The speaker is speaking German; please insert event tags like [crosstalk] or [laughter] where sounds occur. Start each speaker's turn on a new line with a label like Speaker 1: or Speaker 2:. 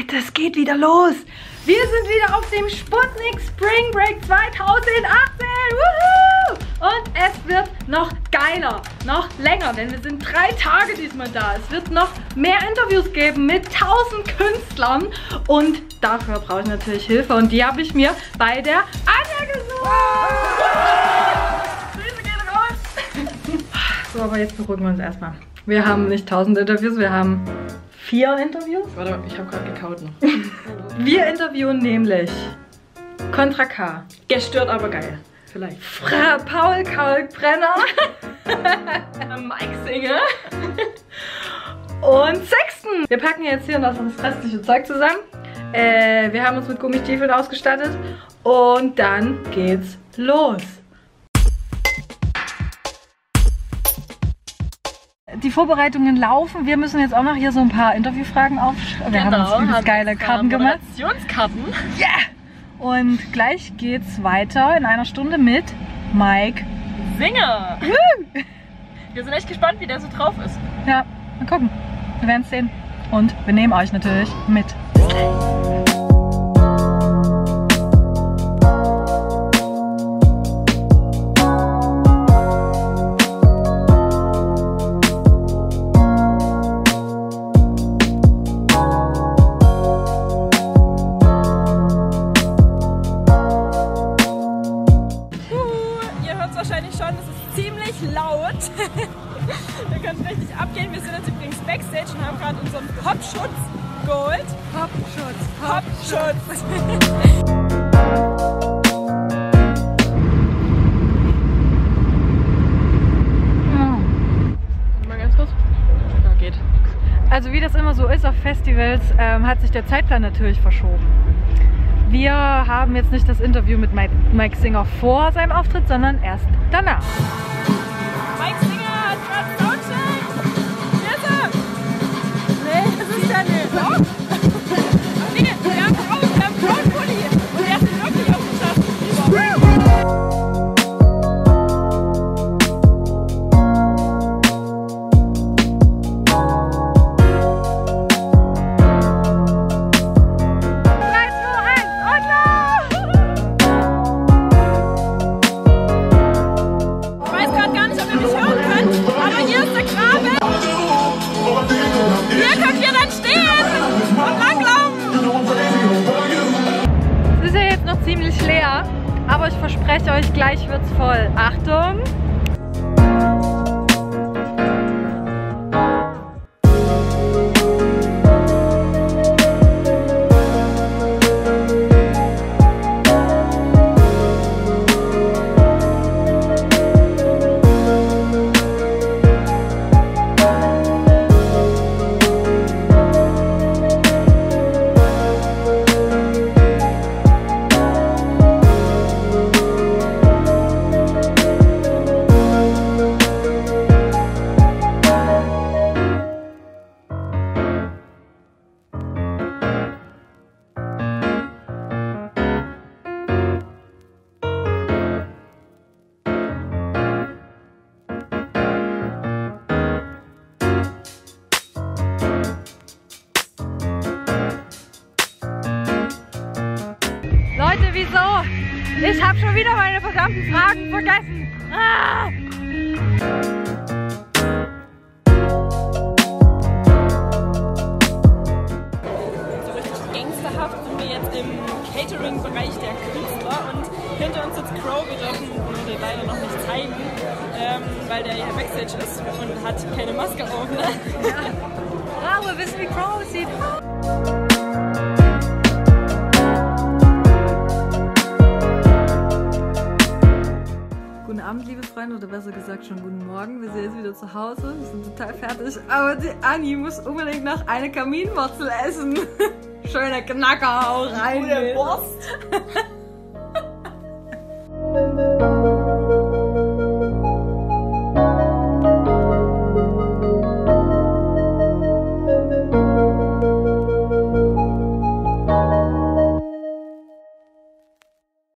Speaker 1: Leute, es geht wieder los. Wir sind wieder auf dem Sputnik Spring Break 2018. Woohoo! Und es wird noch geiler, noch länger, denn wir sind drei Tage diesmal da. Es wird noch mehr Interviews geben mit 1000 Künstlern und dafür brauche ich natürlich Hilfe und die habe ich mir bei der Anja gesucht. Grüße gehen raus. So, aber jetzt beruhigen wir uns erstmal. Wir haben nicht 1000 Interviews, wir haben vier Interviews.
Speaker 2: Warte, ich habe gerade gekaut noch. [laughs]
Speaker 1: Wir interviewen nämlich Contra K,
Speaker 2: Gestört, aber geil. Vielleicht.
Speaker 1: Fra Paul Kalkbrenner [laughs]
Speaker 2: Mike Singer.
Speaker 1: und Sexton. Wir packen jetzt hier noch das restliche Zeug zusammen. Äh, wir haben uns mit Gummistiefeln ausgestattet und dann geht's los. Die Vorbereitungen laufen. Wir müssen jetzt auch noch hier so ein paar Interviewfragen aufschreiben. Wir haben uns übelst geile Karten gemacht.
Speaker 2: Moderationskarten.
Speaker 1: Ja! Und gleich geht's weiter in einer Stunde mit Mike.
Speaker 2: Singer. Wir sind echt gespannt, wie der so drauf ist.
Speaker 1: Ja, mal gucken. Wir werden es sehen. Und wir nehmen euch natürlich mit.
Speaker 2: Juhu, Wir können richtig abgehen. Wir sind jetzt übrigens Backstage und haben gerade unseren Popschutz geholt.
Speaker 1: Popschutz.
Speaker 2: Popschutz. Mal ganz kurz. Ja, geht.
Speaker 1: Also wie das immer so ist auf Festivals, ähm, hat sich der Zeitplan natürlich verschoben. Wir haben jetzt nicht das Interview mit Mike, Mike Singer vor seinem Auftritt, sondern erst danach.
Speaker 2: Könnt ihr dann stehen und langlaufen.
Speaker 1: Es ist ja jetzt noch ziemlich leer, aber ich verspreche euch, gleich wird's voll. Achtung! Ich habe schon wieder meine verdammten Fragen vergessen. Ah!
Speaker 2: So richtig gangsterhaft sind wir jetzt im Catering-Bereich der Künstler und hinter uns sitzt Crow. Wir dürfen dir leider noch nicht zeigen, ähm, weil der ja Backstage ist und hat keine Maske auf. Ne?
Speaker 1: Ah, wir wissen, wie Crow aussieht. Freunde, oder besser gesagt schon guten Morgen. Wir sind jetzt wieder zu Hause, wir sind total fertig. Aber die Anni muss unbedingt noch eine Kaminwurzel essen. [laughs] Schöner Knacker, hau rein.
Speaker 2: Gute. Wurst. [laughs]